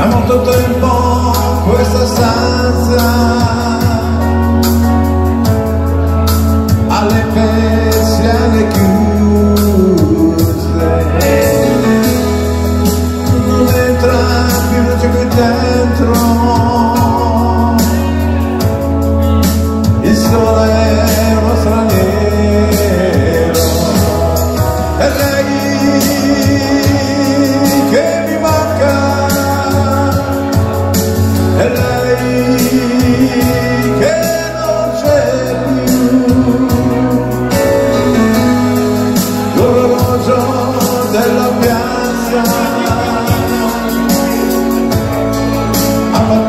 Amo tutto il tempo questa stanza. Alle persone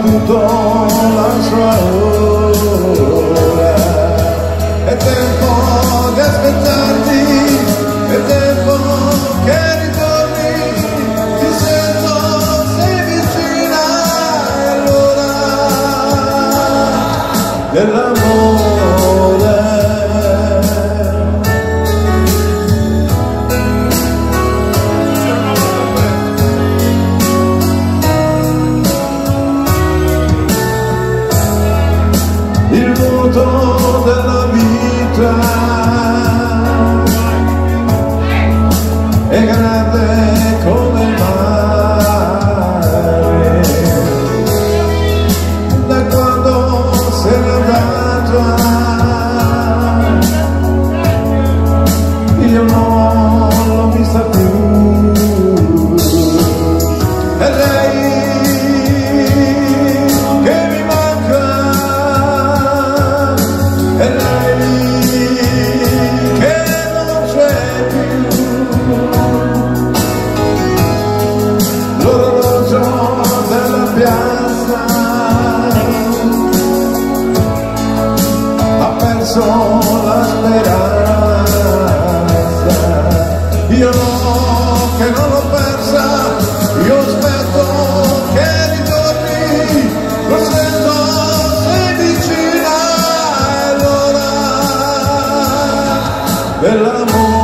battuto la sua ora. È tempo di aspettarti, è tempo che ritorni, ti sento, sei vicina, è l'ora dell'amore. toda la vida. Es grande. speranza. Io no che non l'ho persa io aspetto che ritorni lo sento sei vicina è l'ora dell'amore.